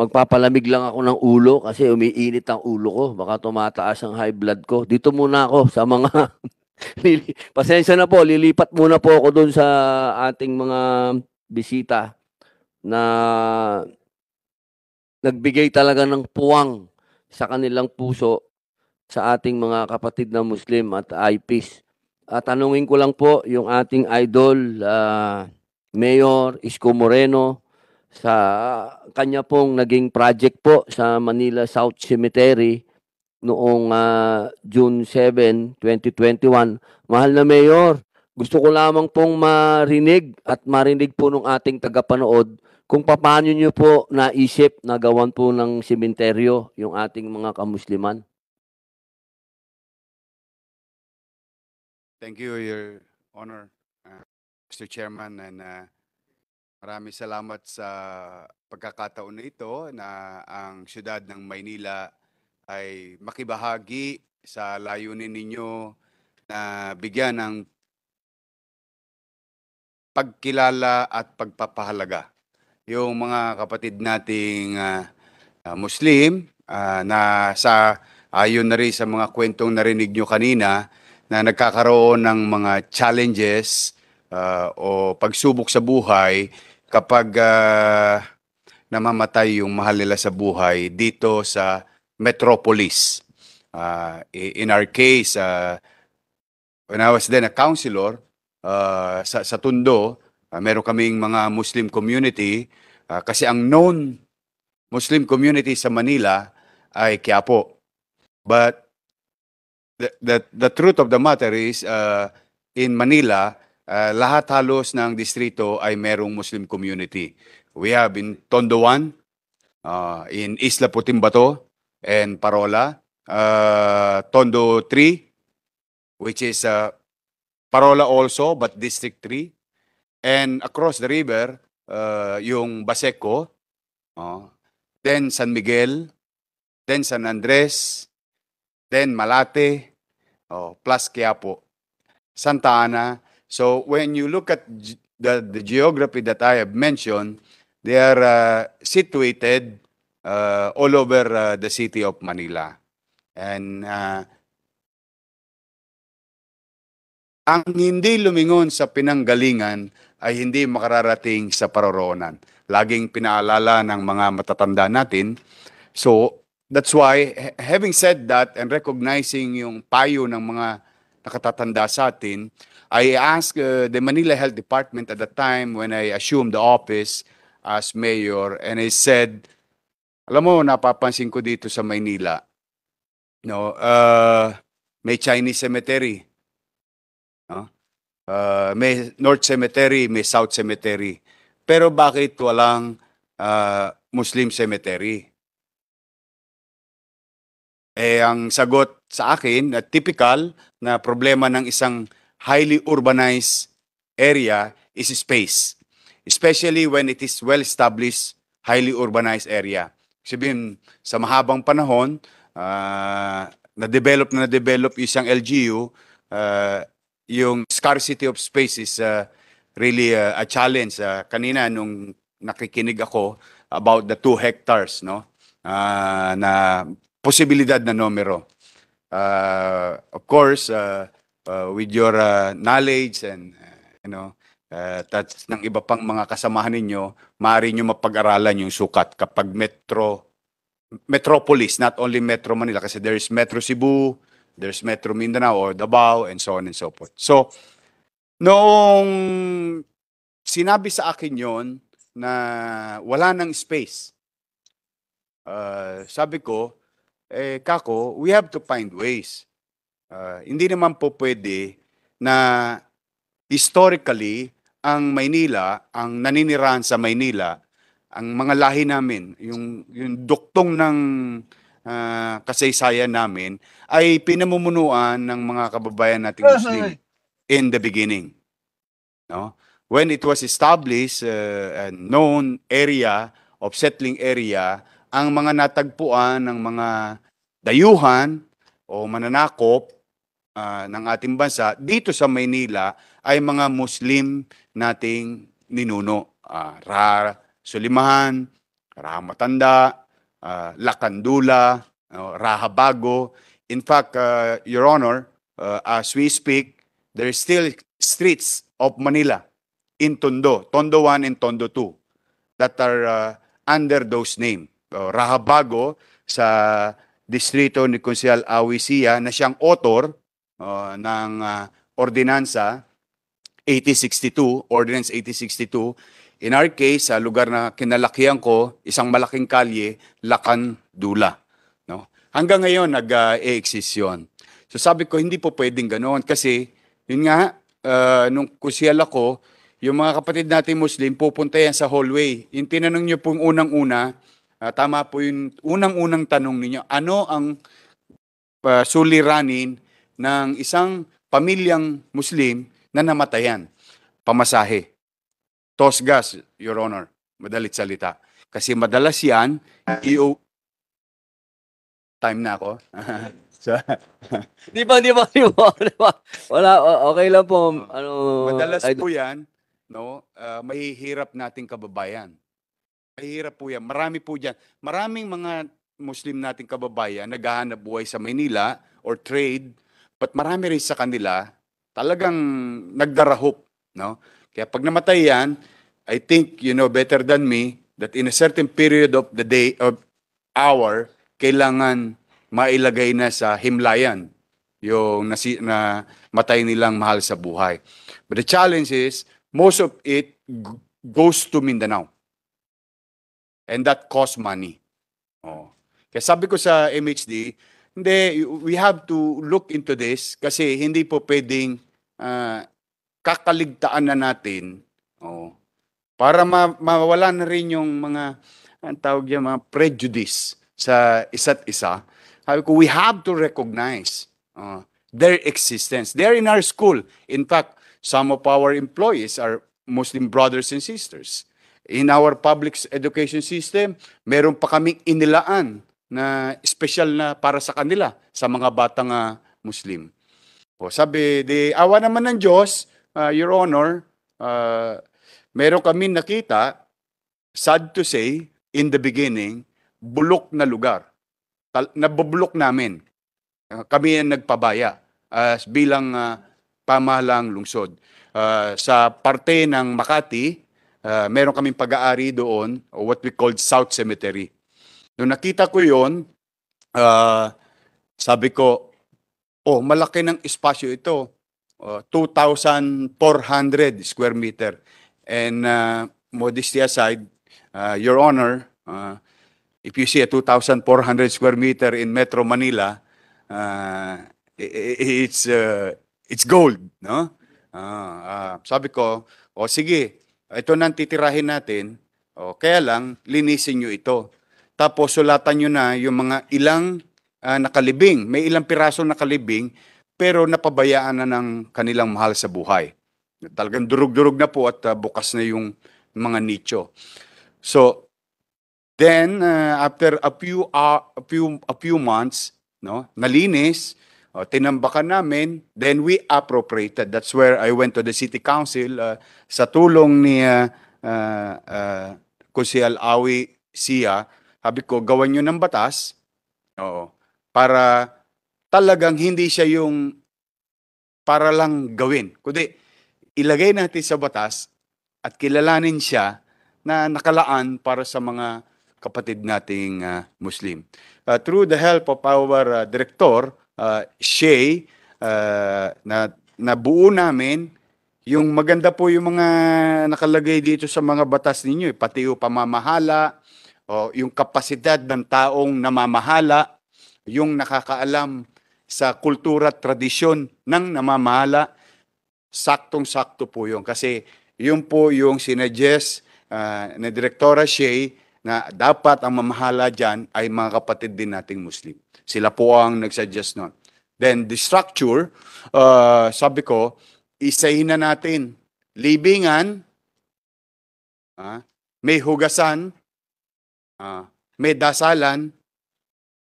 magpapalamig lang ako ng ulo kasi umiinit ang ulo ko. Baka tumataas ang high blood ko. Dito muna ako sa mga Pasensya na po, lilipat muna po ako doon sa ating mga bisita na nagbigay talaga ng puwang sa kanilang puso sa ating mga kapatid na Muslim at IPs. At tanungin ko lang po yung ating idol, ah, Mayor Isko Moreno, sa kanya pong naging project po sa Manila South Cemetery noong ah, June 7, 2021. Mahal na Mayor, gusto ko lamang pong marinig at marinig po ng ating tagapanood kung paano nyo po naisip na gawan po ng sementeryo yung ating mga kamusliman. Thank you, Your Honor, uh, Mr. Chairman, and uh, maraming salamat sa pagkakataon na ito na ang siyudad ng Maynila ay makibahagi sa layunin ninyo na bigyan ng pagkilala at pagpapahalaga. Yung mga kapatid nating ah, Muslim ah, na sa ayon na rin sa mga kwentong narinig nyo kanina na nagkakaroon ng mga challenges ah, o pagsubok sa buhay kapag ah, namamatay yung mahal nila sa buhay dito sa metropolis. Uh, in our case, uh, when I was then a counselor uh, sa, sa Tundo, uh, meron kaming mga Muslim community uh, kasi ang known Muslim community sa Manila ay Quiapo. But the, the, the truth of the matter is, uh, in Manila, uh, lahat halos ng distrito ay merong Muslim community. We have in Tondo 1, uh, in Isla Putimbato, and Parola. Uh, Tondo 3, which is uh, Parola also, but District 3. And across the river, uh, yung Baseco, uh, then San Miguel, then San Andres, then Malate, oh, plus Quiapo, Santa Ana. So when you look at the, the geography that I have mentioned, they are uh, situated uh, all over uh, the city of Manila. And uh, ang hindi lumingon sa pinanggalingan ay hindi makararating sa paroroonan. Laging pinaalala ng mga matatanda natin. So, that's why, ha- having said that and recognizing yung payo ng mga nakatatanda sa atin, I asked uh, the Manila Health Department at the time when I assumed the office as mayor and I said, alam mo, napapansin ko dito sa Maynila, no, uh, may Chinese cemetery. No? Uh, may North Cemetery, may South Cemetery. Pero bakit walang uh, Muslim cemetery? Eh, ang sagot sa akin, na typical na problema ng isang highly urbanized area is space. Especially when it is well-established, highly urbanized area. Sabihin, sa mahabang panahon, ah, na-develop na na-develop isang LGU, ah, yung scarcity of space is ah, really ah, a challenge. Ah, kanina, nung nakikinig ako about the two hectares, no? Ah, na posibilidad na numero. Uh, of course, uh, uh, with your uh, knowledge and, uh, you know, uh, that's ng iba pang mga kasamahan ninyo, maaari nyo mapag-aralan yung sukat kapag metro, metropolis, not only Metro Manila, kasi there's Metro Cebu, there's Metro Mindanao or Davao, and so on and so forth. So, noong sinabi sa akin yon na wala nang space, uh, sabi ko, eh, kako, we have to find ways. Uh, hindi naman po pwede na historically, ang Maynila, ang naninirahan sa Maynila, ang mga lahi namin, yung, yung duktong ng ah, kasaysayan namin, ay pinamumunuan ng mga kababayan nating Muslim in the beginning. No? When it was established, uh, and known area of settling area, ang mga natagpuan ng mga dayuhan o mananakop ah, ng ating bansa dito sa Maynila ay mga Muslim nating ninuno. Ah, Ra Suliman, Rahamatanda, uh, Lakandula, uh, Rahabago. In fact, uh, Your Honor, uh, as we speak, there are still streets of Manila in Tondo, Tondo 1 and Tondo 2 that are uh, under those names. Uh, Rahabago sa distrito ni Konsyal Awisia na siyang author uh, ng uh, ordinansa 8062, Ordinance 8062. In our case, sa lugar na kinalakihan ko, isang malaking kalye, Lakan Dula. No? Hanggang ngayon, nag-e-exist yun. So sabi ko, hindi po pwedeng ganoon kasi, yun nga, uh, nung kusyal ako, yung mga kapatid natin Muslim, pupunta yan sa hallway. Yung tinanong nyo pong unang-una, uh, tama po yung unang-unang tanong ninyo, ano ang uh, suliranin ng isang pamilyang Muslim na namatayan? Pamasahe. Tosgas, Your Honor. Madalit salita. Kasi madalas yan, iyo... Time na ako. so, Di ba, di ba, di ba, di ba? Wala, okay lang po. Ano, Madalas ay- po yan, no, ah, mahihirap nating kababayan. Mahihirap po yan. Marami po dyan. Maraming mga Muslim nating kababayan naghahanap buhay sa Manila or trade, but marami rin sa kanila talagang nagdarahop. No? Kaya pag namatay yan, I think you know better than me that in a certain period of the day, of hour, kailangan mailagay na sa himlayan yung nasi, na matay nilang mahal sa buhay. But the challenge is, most of it goes to Mindanao. And that costs money. Oh. Kaya sabi ko sa MHD, hindi, we have to look into this kasi hindi po pwedeng ah, kakaligtaan na natin oh, para ma- mawala na rin yung mga ang tawag yan, mga prejudice sa isa't isa. Sabi ko, we have to recognize uh, their existence. They're in our school. In fact, some of our employees are Muslim brothers and sisters. In our public education system, meron pa kaming inilaan na special na para sa kanila, sa mga batang ah, Muslim. O, sabi, di awa naman ng Diyos, uh, Your Honor, uh, meron kami nakita, sad to say, in the beginning, bulok na lugar. Tal- nabubulok namin. Uh, kami ang nagpabaya as bilang uh, pamahalang lungsod. Uh, sa parte ng Makati, uh, meron kaming pag-aari doon, o what we called South Cemetery. Nung nakita ko yon, uh, sabi ko, oh, malaki ng espasyo ito. Uh, 2,400 square meter. And uh, modesty aside, uh, Your Honor, uh, if you see a 2,400 square meter in Metro Manila, uh, it's uh, it's gold, no? Ah, ah, sabi ko, o sige, ito nang titirahin natin. O kaya lang linisin niyo ito. Tapos sulatan niyo na yung mga ilang ah, nakalibing, may ilang piraso nakalibing pero napabayaan na ng kanilang mahal sa buhay. Talagang durug-durug na po at ah, bukas na yung mga nicho. So then uh, after a few uh, a few a few months, no, nalinis, o, tinambakan namin, then we appropriated. That's where I went to the city council uh, sa tulong ni uh, uh, uh, Kusial Awi Sia. Sabi ko, gawan nyo ng batas oo, para talagang hindi siya yung para lang gawin. Kundi ilagay natin sa batas at kilalanin siya na nakalaan para sa mga kapatid nating uh, Muslim. Uh, through the help of our uh, director, uh, Shay, uh, na nabuo namin, yung maganda po yung mga nakalagay dito sa mga batas ninyo, eh, pati yung pamamahala, o yung kapasidad ng taong namamahala, yung nakakaalam sa kultura at tradisyon ng namamahala, saktong-sakto po yun. Kasi yun po yung sinuggest uh, ni Direktora Shay na dapat ang mamahala dyan ay mga kapatid din nating Muslim. Sila po ang nagsuggest nun. Then the structure, uh, sabi ko, isahin na natin. Libingan, ah, may hugasan, ah, may dasalan,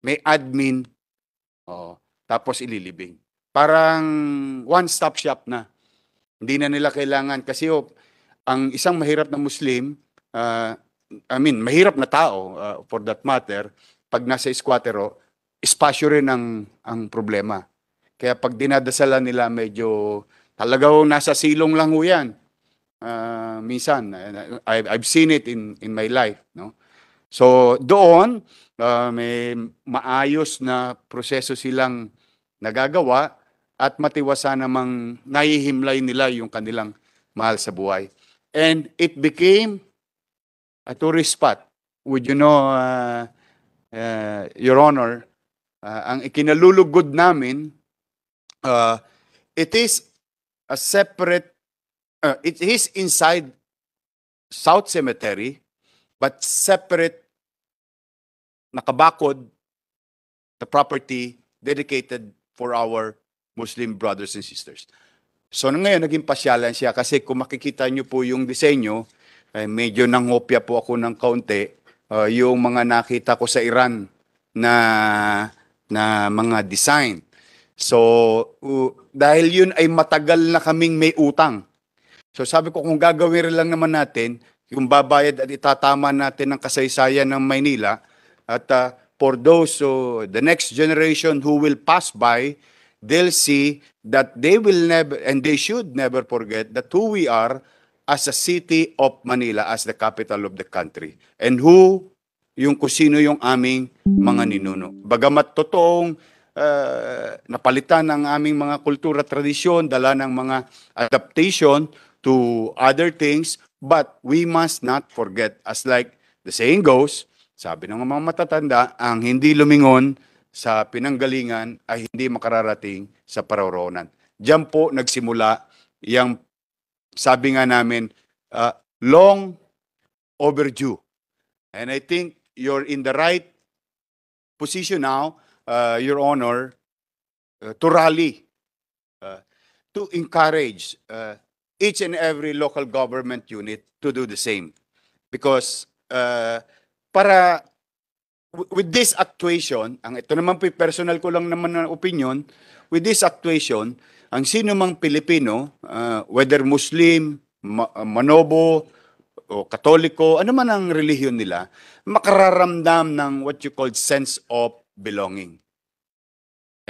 may admin, oh, tapos ililibing. Parang one-stop shop na. Hindi na nila kailangan kasi oh, ang isang mahirap na Muslim, ah, I mean, mahirap na tao uh, for that matter, pag nasa squattero, espasyo rin ang, ang problema. Kaya pag dinadasalan nila, medyo talagang nasa silong lang ho yan. Uh, minsan, uh, I've, I've seen it in, in my life. No? So doon, uh, may maayos na proseso silang nagagawa at matiwasa namang nahihimlay nila yung kanilang mahal sa buhay. And it became a tourist spot. Would you know, uh, uh, Your Honor, uh, ang ikinalulugod namin, uh, it is a separate, uh, it is inside South Cemetery, but separate, nakabakod, the property dedicated for our Muslim brothers and sisters. So ngayon, naging pasyalan siya kasi kung makikita niyo po yung disenyo, eh, medyo nangopya po ako ng kaunti uh, yung mga nakita ko sa Iran na na mga design. So uh, dahil yun ay matagal na kaming may utang. So sabi ko kung gagawin lang naman natin, yung babayad at itatama natin ng kasaysayan ng Maynila at uh, for those so the next generation who will pass by they'll see that they will never and they should never forget that who we are as a city of Manila as the capital of the country and who yung kusino yung aming mga ninuno. Bagamat totoong uh, napalitan ng aming mga kultura tradisyon, dala ng mga adaptation to other things, but we must not forget, as like the saying goes, sabi ng mga matatanda, ang hindi lumingon sa pinanggalingan ay hindi makararating sa paroronan. Diyan po nagsimula yung sabi nga namin, uh, long overdue. And I think you're in the right position now, uh, Your Honor, uh, to rally, uh, to encourage uh, each and every local government unit to do the same. Because uh, para with this actuation, ang ito naman po personal ko lang naman na opinion, with this actuation, ang sino mang Pilipino, uh, whether Muslim, ma- Manobo, o Katoliko, ano man ang relihiyon nila, makararamdam ng what you call sense of belonging.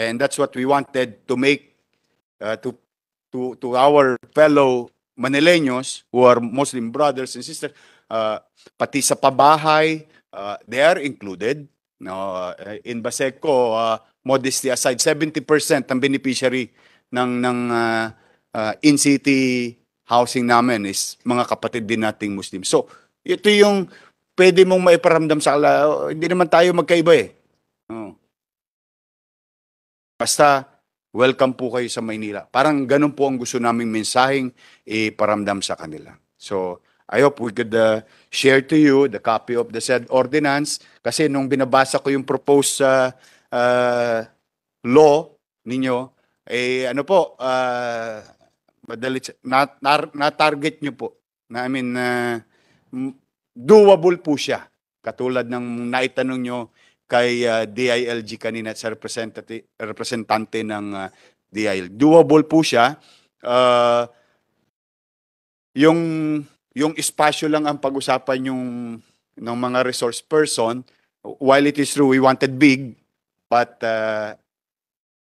And that's what we wanted to make uh, to to to our fellow Manileños who are Muslim brothers and sisters, uh, pati sa pabahay, uh, they are included. No, uh, in Baseco, uh, modesty aside, 70% ang beneficiary ng ng uh, uh, in-city housing namin is mga kapatid din nating Muslim. So, ito yung pwede mong maiparamdam sa ala. Oh, hindi naman tayo magkaiba eh. Oh. Basta, welcome po kayo sa Maynila. Parang ganun po ang gusto naming mensaheng iparamdam sa kanila. So, I hope we could uh, share to you the copy of the said ordinance kasi nung binabasa ko yung proposed uh, uh, law ninyo, eh ano po, uh, madali, na, na, na-target nyo po. Na, I mean, uh, doable po siya. Katulad ng naitanong nyo kay uh, DILG kanina sa representative, representante ng uh, DIL. Doable po siya. Uh, yung yung espasyo lang ang pag-usapan yung ng mga resource person. While it is true, we wanted big, but uh,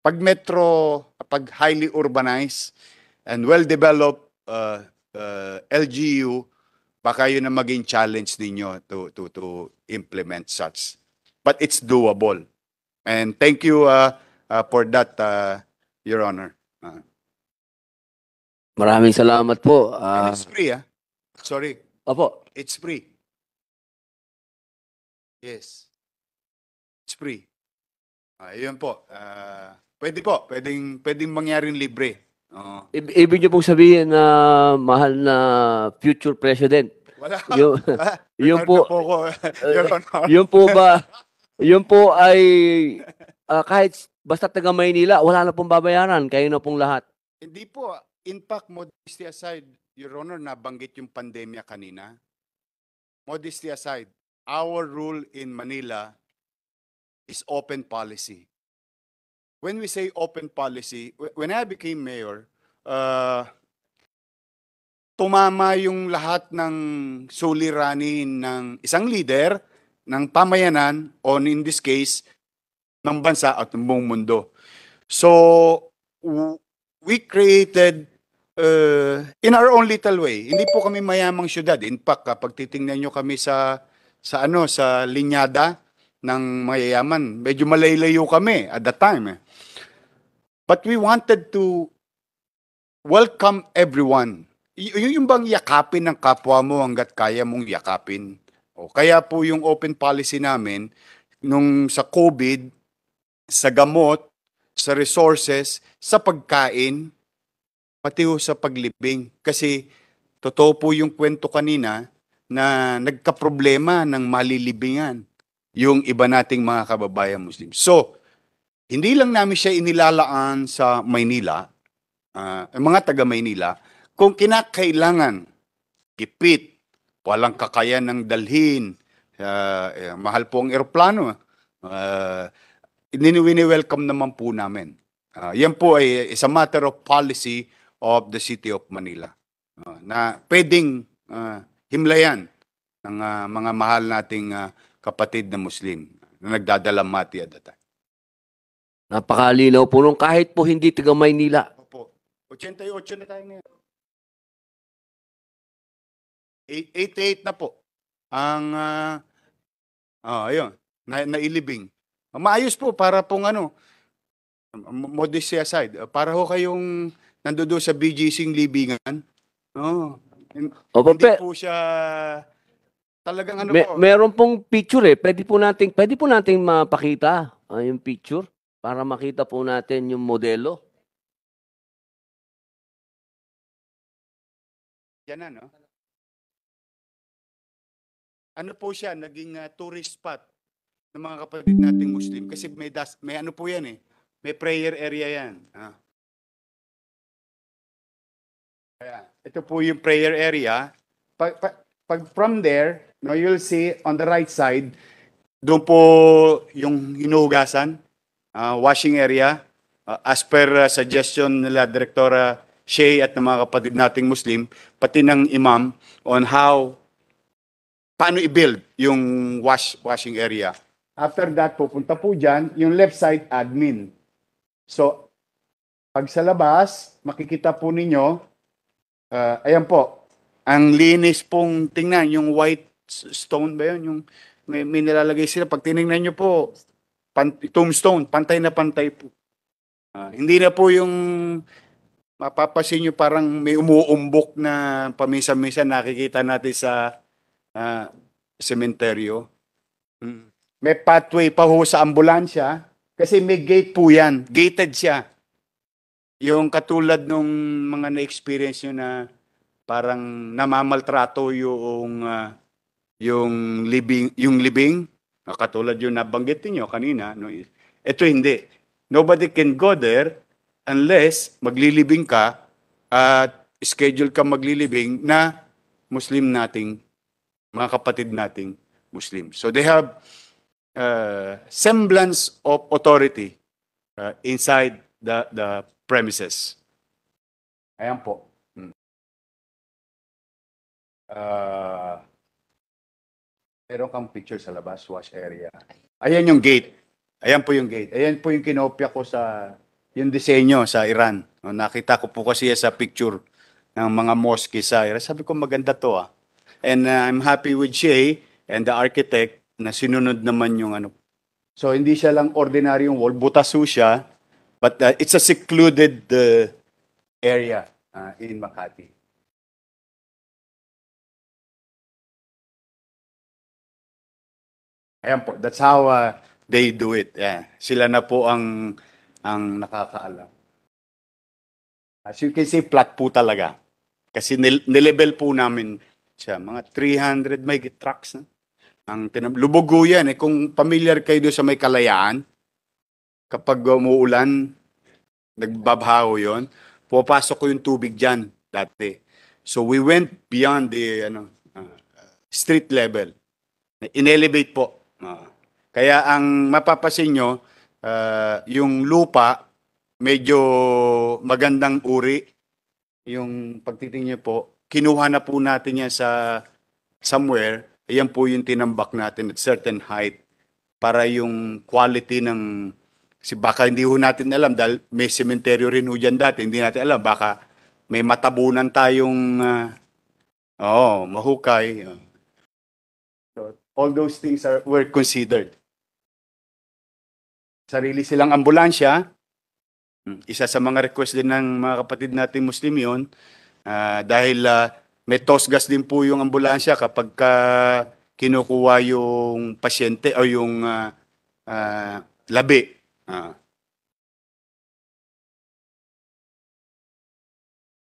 pag metro, pag highly urbanized and well-developed uh, uh, LGU, baka yun ang maging challenge ninyo to, to, to implement such. But it's doable. And thank you uh, uh, for that, uh, Your Honor. Uh, Maraming salamat po. and Ah, it's free, ah. Sorry, opo, it's free. Yes. It's free. Ah, yun po. Ah, pwede po. Pwedeng, pwedeng mangyaring libre. Oo. I- ibig niyo pong sabihin na mahal na future president. Wala. Yung, yung po, po Your Honor. yung po ba, yung po ay ah, kahit basta taga Maynila, wala na pong babayaran. Kayo na pong lahat. Hindi po. In fact, modesty aside, Your Honor, nabanggit yung pandemya kanina. Modesty aside, our rule in Manila is open policy. When we say open policy, wh- when I became mayor, uh, tumama yung lahat ng suliranin ng isang leader ng pamayanan on in this case ng bansa at ng buong mundo. So we created uh, in our own little way. Hindi po kami mayamang syudad. In fact, kapag titingnan nyo kami sa sa ano sa linyada ng mayayaman, medyo malaylayo kami at that time. eh. But we wanted to welcome everyone. Y- yung bang yakapin ng kapwa mo hanggat kaya mong yakapin. O, kaya po yung open policy namin, nung sa COVID, sa gamot, sa resources, sa pagkain, pati ho sa paglibing. Kasi totoo po yung kwento kanina na nagkaproblema ng malilibingan yung iba nating mga kababayan Muslim. So, hindi lang namin siya inilalaan sa Maynila, ah, ang mga taga Maynila, kung kinakailangan, ipit, walang kakayan ng dalhin, ah, eh, mahal po ang eroplano, uh, welcome naman po namin. Ah, yan po ay is a matter of policy of the City of Manila Ah, na pwedeng ah, himlayan ng ah, mga mahal nating ah, kapatid na Muslim na nagdadalamati at that time. Napakalinaw po nung kahit po hindi taga Maynila. Opo. 88 na tayo ngayon. 88 na po. Ang, ah, ah, ayun, na, nailibing. Maayos po para pong ano, modesty aside, para ho kayong nandoon sa BGC ng libingan. No. Opo, Hindi pe, po siya talagang ano me- po. meron pong picture eh. Pwede po nating, pwede po nating mapakita ah, yung picture para makita po natin yung modelo. Yan na, no? Ano po siya, naging ah, tourist spot ng mga kapatid nating Muslim. Kasi may, das, may ano po yan eh. May prayer area yan. Ah. Kaya, ito po yung prayer area. Pag, pag, pag from there, no, you'll see on the right side, doon po yung hinuhugasan, ah, washing area. Ah, as per ah, suggestion nila Direktora Shea at ng mga kapatid nating Muslim, pati ng imam, on how paano i-build yung wash washing area. After that, pupunta po dyan, yung left side, admin. So, pag sa labas, makikita po ninyo, ah, ayan po, ang linis pong tingnan, yung white stone ba yun? Yung may, may nilalagay sila. Pag tinignan nyo po, pan, tombstone, pantay na pantay po. Ah, hindi na po yung mapapasin nyo parang may umuumbok na pamisa-misa nakikita natin sa ah, sementeryo. Mm. May pathway pa ho sa ambulansya kasi may gate po yan. Gated siya. Yung katulad nung mga na-experience nyo na parang namamaltrato yung ah, yung libing yung libing Ah, katulad yung nabanggit niyo kanina no ito hindi nobody can go there unless maglilibing ka at schedule ka maglilibing na Muslim nating mga kapatid nating Muslim. So they have uh, semblance of authority uh, inside the the premises. Ayan po. Uh, meron kang picture sa labas, wash area. Ayan yung gate. Ayan po yung gate. Ayan po yung kinopya ko sa yung disenyo sa Iran. No, nakita ko po kasi sa picture ng mga mosque sa Iran. Sabi ko maganda to ah. And uh, I'm happy with Shay and the architect na sinunod naman yung ano. So hindi siya lang ordinaryong wall, butaso siya, but uh, it's a secluded uh, area uh, in Makati. Ayan po, that's how uh, they do it. Yeah. Sila na po ang ang nakakaalam. As you can see, flat po talaga. Kasi nil- nilevel po namin siya. Mga 300 may trucks na. Ang tinab- lubugo yan. Eh. Kung familiar kayo doon sa may kalayaan, kapag umuulan, nagbabaho yon pupasok ko yung tubig dyan dati. So we went beyond the ano, uh, street level. In-elevate po. Ah. kaya ang mapapasin nyo, ah, yung lupa, medyo magandang uri. Yung pagtitingin nyo po, kinuha na po natin yan sa somewhere, yan po yung tinambak natin at certain height para yung quality ng si baka hindi ho natin alam dahil may sementeryo rin ho dyan dati, hindi natin alam baka may matabunan tayong ah, oh, mahukay. So, all those things are were considered. Sarili silang ambulansya. Mm, Isa sa mga request din ng mga kapatid nating Muslim yun. Ah, dahil ah, may toss gas din po yung ambulansya kapag ka kinukuha yung pasyente o yung ah, ah, labi. Ah.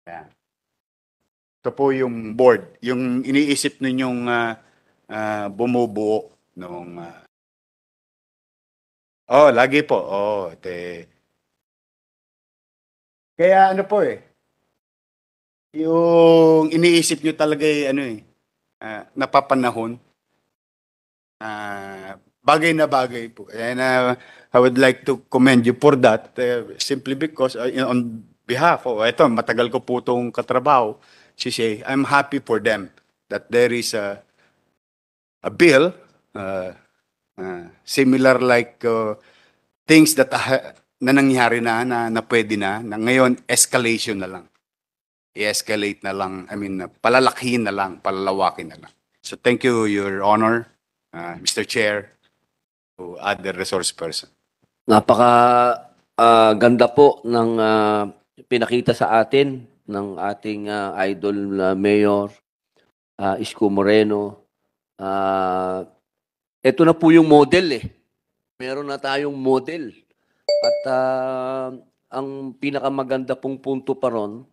Yan. Ito po yung board, yung iniisip ninyong ah, ah, bumubuo nung ah, Oh, lagi po. Oh, te. Kaya ano po eh. Yung iniisip nyo talaga eh, ano eh, ah, napapanahon. Ah, bagay na bagay po. And ah, I would like to commend you for that eh, simply because ah, on behalf of, ito, matagal ko po itong katrabaho, si Shay, I'm happy for them that there is a, a bill uh, uh, similar like uh, things that ah, na nangyari na, na, na pwede na, na ngayon escalation na lang. I-escalate na lang, I mean, uh, palalakihin na lang, palalawakin na lang. So thank you, Your Honor, uh, Mr. Chair, to other resource person. Napaka ah, ganda po ng ah, pinakita sa atin ng ating ah, idol na mayor ah, Isko Moreno. Ah, ito na po yung model eh. Meron na tayong model. At ah, ang pinakamaganda pong punto pa ron,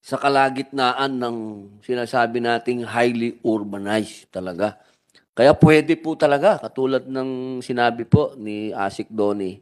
sa kalagitnaan ng sinasabi nating highly urbanized talaga. Kaya pwede po talaga, katulad ng sinabi po ni Asik Doni,